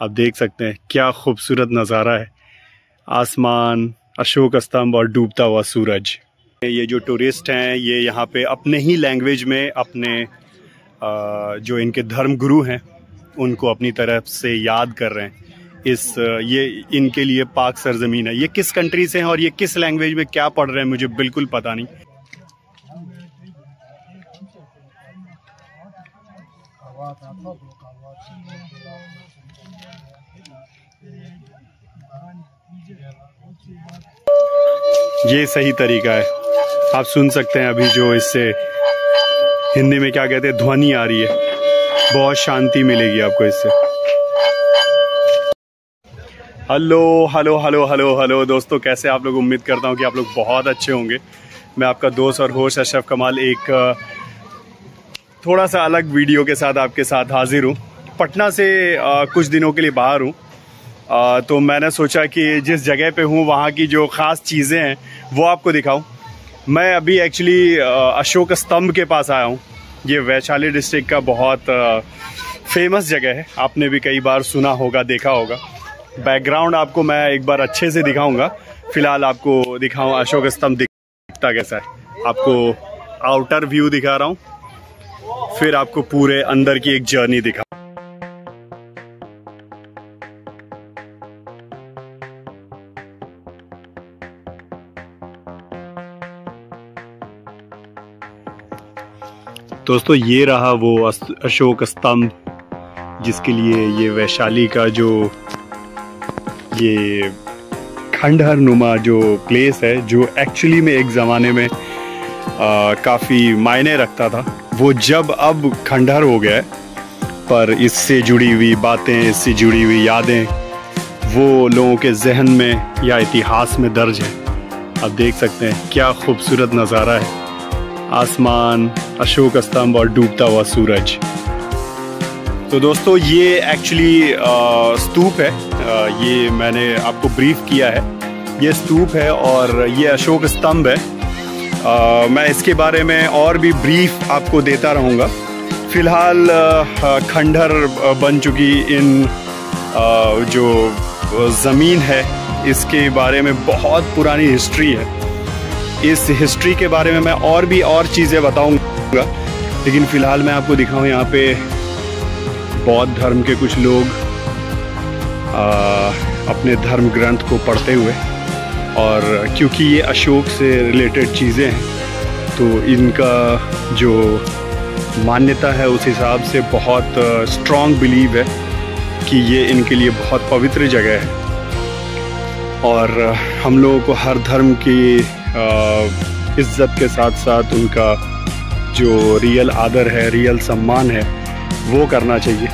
आप देख सकते हैं, क्या खूबसूरत नज़ारा है। आसमान, अशोक स्तंभ और डूबता हुआ सूरज। ये जो टूरिस्ट हैं, ये यहाँ पे अपने ही लैंग्वेज में अपने जो इनके धर्म गुरु हैं, उनको अपनी तरफ़ से याद कर रहे हैं। इस, ये इनके लिए पाक सरजमीन है। ये किस कंट्री से हैं और ये किस लैंग्वेज में क्या पढ़ रहे हैं, मुझे बिल्कुल पता नहीं। ये सही तरीका है। आप सुन सकते हैं अभी जो इससे हिंदी में क्या कहते हैं, ध्वनि आ रही है। बहुत शांति मिलेगी आपको इससे। Hello hello hello hello hello, दोस्तों, कैसे आप लोग? उम्मीद करता हूँ कि आप लोग बहुत अच्छे होंगे। मैं आपका दोस्त और होस्ट अशरफ कमाल एक थोड़ा सा अलग वीडियो के साथ आपके साथ हाजिर हूँ। पटना से कुछ दिनों के लिए बाहर हूँ। तो मैंने सोचा कि जिस जगह पे हूँ, वहाँ की जो ख़ास चीज़ें हैं, वो आपको दिखाऊँ। मैं अभी एक्चुअली अशोक स्तंभ के पास आया हूँ। ये वैशाली डिस्ट्रिक्ट का बहुत फ़ेमस जगह है। आपने भी कई बार सुना होगा, देखा होगा। बैकग्राउंड आपको मैं एक बार अच्छे से दिखाऊँगा। फ़िलहाल आपको दिखाऊँ, अशोक स्तंभ दिखता कैसा है। आपको आउटर व्यू दिखा रहा हूँ। फिर आपको पूरे अंदर की एक जर्नी दिखा दोस्तों, ये रहा वो अशोक स्तंभ, जिसके लिए ये वैशाली का जो ये खंडहर नुमा जो प्लेस है, जो एक्चुअली में एक ज़माने में काफ़ी मायने रखता था। वो जब अब खंडहर हो गया है, पर इससे जुड़ी हुई बातें, इससे जुड़ी हुई यादें, वो लोगों के जहन में या इतिहास में दर्ज है। आप देख सकते हैं, क्या खूबसूरत नज़ारा है। आसमान अशोक स्तंभ और डूबता हुआ सूरज। तो दोस्तों ये एक्चुअली स्तूप है। आ, ये मैंने आपको ब्रीफ किया है। ये स्तूप है और ये अशोक स्तंभ है। आ, मैं इसके बारे में और भी ब्रीफ आपको देता रहूँगा। फ़िलहाल खंडहर बन चुकी इन आ, जो ज़मीन है इसके बारे में बहुत पुरानी हिस्ट्री है। इस हिस्ट्री के बारे में मैं और भी और चीज़ें बताऊँगा। लेकिन फ़िलहाल मैं आपको दिखाऊँ यहाँ पे बौद्ध धर्म के कुछ लोग आ, अपने धर्म ग्रंथ को पढ़ते हुए और क्योंकि ये अशोक से रिलेटेड चीज़ें हैं तो इनका जो मान्यता है उस हिसाब से बहुत स्ट्रॉन्ग बिलीव है कि ये इनके लिए बहुत पवित्र जगह है। और हम लोगों को हर धर्म की इज़्ज़त के साथ साथ उनका जो रियल आदर है रियल सम्मान है, वो करना चाहिए।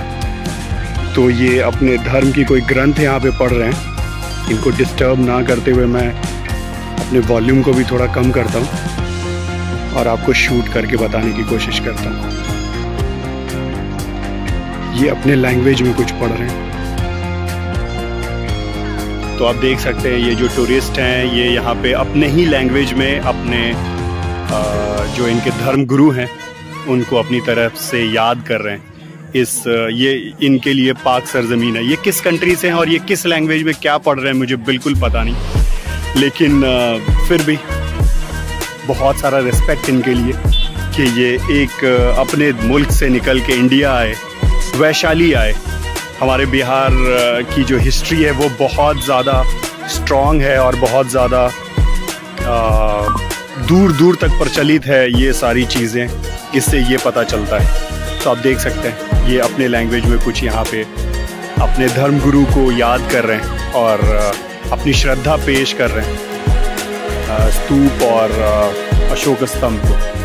तो ये अपने धर्म की कोई ग्रंथ यहाँ पे पढ़ रहे हैं। इनको डिस्टर्ब ना करते हुए मैं अपने वॉल्यूम को भी थोड़ा कम करता हूँ और आपको शूट करके बताने की कोशिश करता हूँ। ये अपने लैंग्वेज में कुछ पढ़ रहे हैं। तो आप देख सकते हैं, ये जो टूरिस्ट हैं, ये यहाँ पे अपने ही लैंग्वेज में अपने जो इनके धर्म गुरु हैं, उनको अपनी तरफ़ से याद कर रहे हैं। इस, ये इनके लिए पाक सरजमीन है। ये किस कंट्री से हैं और ये किस लैंग्वेज में क्या पढ़ रहे हैं, मुझे बिल्कुल पता नहीं। लेकिन फिर भी बहुत सारा रिस्पेक्ट इनके लिए कि ये एक, अपने मुल्क से निकल के इंडिया आए, वैशाली आए। हमारे बिहार की जो हिस्ट्री है, वो बहुत ज़्यादा स्ट्रॉन्ग है और बहुत ज़्यादा दूर दूर तक प्रचलित है ये सारी चीज़ें। इससे ये पता चलता है। तो आप देख सकते हैं, ये अपने लैंग्वेज में कुछ यहाँ पे अपने धर्म गुरु को याद कर रहे हैं और अपनी श्रद्धा पेश कर रहे हैं। स्तूप और अशोक स्तंभ को।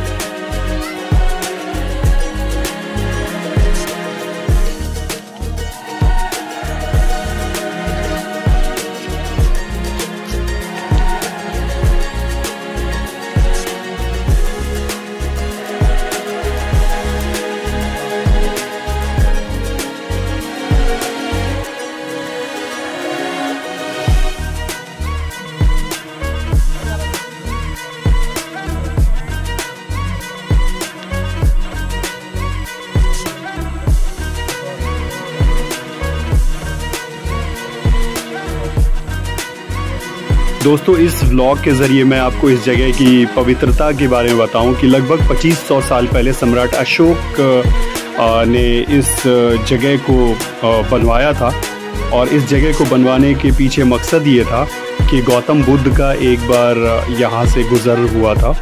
दोस्तों, इस व्लॉग के ज़रिए मैं आपको इस जगह की पवित्रता के बारे में बताऊँ कि लगभग 2500 साल पहले सम्राट अशोक ने इस जगह को बनवाया था। और इस जगह को बनवाने के पीछे मकसद ये था कि गौतम बुद्ध का एक बार यहाँ से गुज़र हुआ था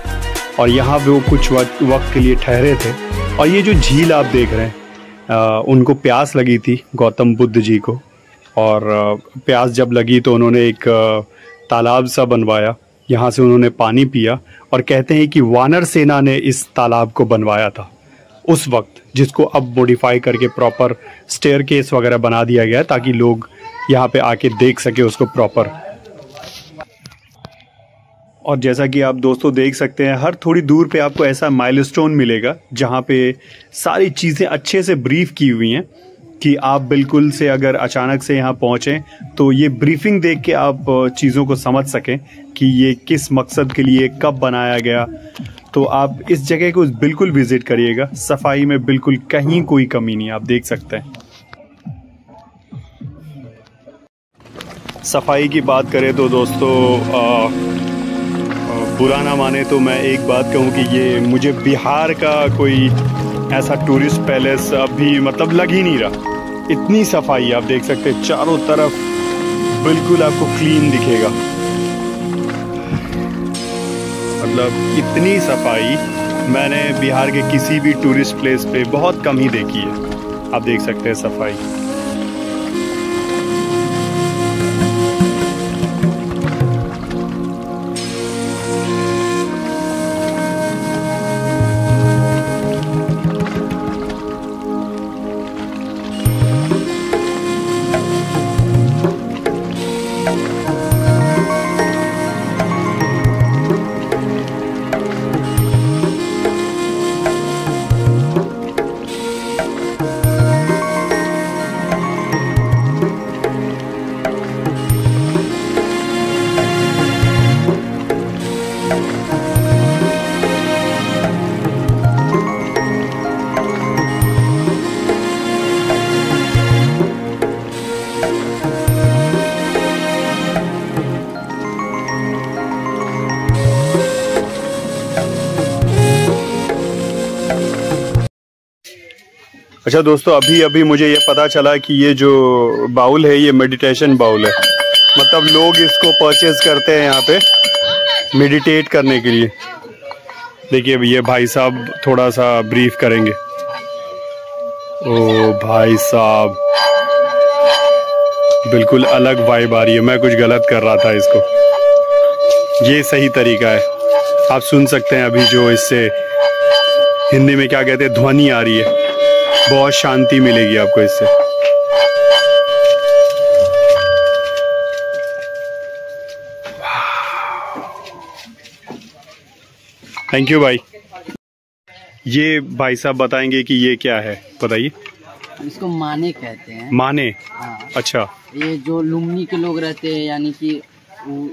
और यहाँ वो कुछ वक्त वक्त के लिए ठहरे थे। और ये जो झील आप देख रहे हैं उनको प्यास लगी थी गौतम बुद्ध जी को। और प्यास जब लगी तो उन्होंने एक तालाब सा बनवाया। यहाँ से उन्होंने पानी पिया और कहते हैं कि वानर सेना ने इस तालाब को बनवाया था। उस वक्त जिसको अब मॉडिफाई करके प्रॉपर स्टेयर केस वगैरह बना दिया गया ताकि लोग यहाँ पे आके देख सके उसको प्रॉपर और जैसा कि आप दोस्तों देख सकते हैं, हर थोड़ी दूर पे आपको ऐसा माइलस्टोन मिलेगा जहाँ पे सारी चीज़ें अच्छे से ब्रीफ की हुई हैं। कि आप बिल्कुल से अगर अचानक से यहाँ पहुँचें तो ये ब्रीफिंग देख के आप चीज़ों को समझ सकें कि ये किस मकसद के लिए कब बनाया गया। तो आप इस जगह को बिल्कुल विज़िट करिएगा। सफ़ाई में बिल्कुल कहीं कोई कमी नहीं आप देख सकते हैं। सफ़ाई की बात करें तो दोस्तों आ, बुरा ना माने तो मैं एक बात कहूँ कि ये मुझे बिहार का कोई ऐसा टूरिस्ट पैलेस अभी मतलब लग ही नहीं रहा। इतनी सफ़ाई आप देख सकते हैं, चारों तरफ़ बिल्कुल आपको क्लीन दिखेगा। मतलब इतनी सफ़ाई मैंने बिहार के किसी भी टूरिस्ट प्लेस पे बहुत कम ही देखी है। आप देख सकते हैं सफ़ाई। अच्छा दोस्तों, अभी अभी मुझे ये पता चला कि ये जो बाउल है, ये मेडिटेशन बाउल है। मतलब लोग इसको परचेज करते हैं यहाँ पे मेडिटेट करने के लिए। देखिए ये भाई साहब थोड़ा सा ब्रीफ करेंगे। ओ भाई साहब, बिल्कुल अलग वाइब आ रही है। मैं कुछ गलत कर रहा था इसको। ये सही तरीका है। आप सुन सकते हैं अभी जो इससे हिंदी में क्या कहते हैं, ध्वनि आ रही है। बहुत शांति मिलेगी आपको इससे। थैंक यू भाई। ये भाई साहब बताएँगे कि ये क्या है बताइए। इसको माने कहते हैं। माने? हाँ। अच्छा। ये जो लुमनी के लोग रहते हैं यानी कि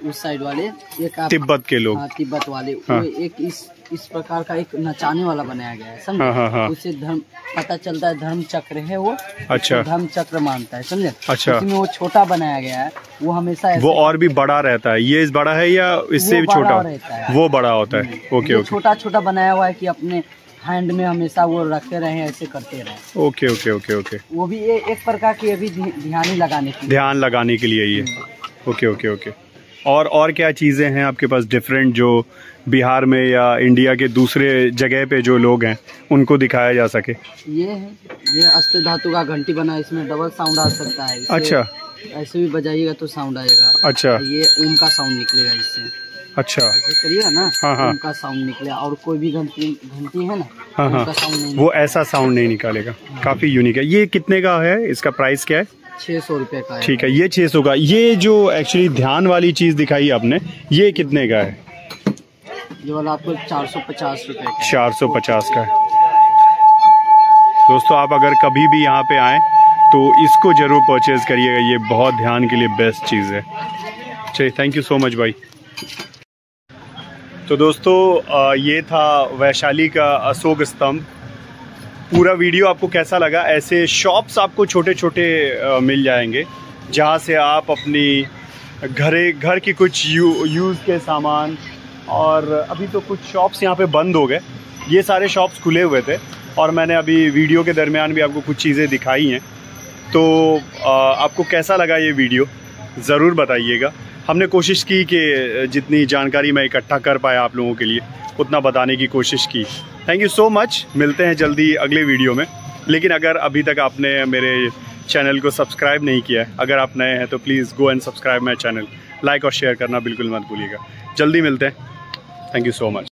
उस साइड वाले एक तिब्बत के लोग। हाँ, तिब्बत वाले। हाँ। वो एक इस इस प्रकार का एक नचाने वाला बनाया गया है समझे? हाँ, हाँ, हाँ। उससे धर्म पता चलता है धर्म चक्र है वो। अच्छा। धर्म चक्र मानता है समझे? अच्छा। उसमें वो छोटा बनाया गया है वो हमेशा वो और भी बड़ा रहता है ये इस बड़ा है या इससे भी छोटा? रहता है। वो बड़ा होता है। Okay hmm. ओके। छोटा छोटा बनाया हुआ है की अपने हैंड में हमेशा वो रखते रहे ऐसे करते रहे। Okay okay okay okay. वो भी एक प्रकार की अभी ध्यान लगाने की ध्यान लगाने के लिए ये। हम्म। Okay okay okay. और और क्या चीज़ें हैं आपके पास डिफरेंट जो बिहार में या इंडिया के दूसरे जगह पे जो लोग हैं उनको दिखाया जा सके? ये है ये अस्त्र धातु का घंटी बना इसमें डबल साउंड आ सकता है। अच्छा। ऐसे भी बजाइएगा तो साउंड आएगा। अच्छा। ये ओम का साउंड निकलेगा इससे। अच्छा। करिएगा ना हाँ हाँ। का साउंड निकलेगा और कोई भी घंटी घंटी है ना हाँ हाँ। वो ऐसा साउंड नहीं निकालेगा। हाँ। काफ़ी यूनिक है। ये कितने का है? इसका प्राइस क्या है? सौ रुपये का ठीक है ये छह सौ का। ये जो एक्चुअली ध्यान वाली चीज़ दिखाई आपने ये कितने का है? ये वाला आपको चार सौ पचास रूपए चार सौ पचास का है। दोस्तों आप अगर कभी भी यहाँ पे आए तो इसको ज़रूर परचेज करिएगा। ये बहुत ध्यान के लिए बेस्ट चीज़ है। चलिए थैंक यू सो मच भाई तो दोस्तों ये था वैशाली का अशोक स्तंभ। पूरा वीडियो आपको कैसा लगा? ऐसे शॉप्स आपको छोटे छोटे मिल जाएँगे, जहाँ से आप अपनी घरे, घर की कुछ यू, यूज़ के सामान और अभी तो कुछ शॉप्स यहाँ पे बंद हो गए। ये सारे शॉप्स खुले हुए थे और मैंने अभी वीडियो के दरमियान भी आपको कुछ चीज़ें दिखाई हैं। तो आपको कैसा लगा ये वीडियो? ज़रूर बताइएगा। हमने कोशिश की कि जितनी जानकारी मैं इकट्ठा कर पाया आप लोगों के लिए, उतना बताने की कोशिश की। थैंक यू सो मच मिलते हैं जल्दी अगले वीडियो में। लेकिन अगर अभी तक आपने मेरे चैनल को सब्सक्राइब नहीं किया है, अगर आप नए हैं तो please go and subscribe my channel like और शेयर करना बिल्कुल मत भूलिएगा। जल्दी मिलते हैं। Thank you so much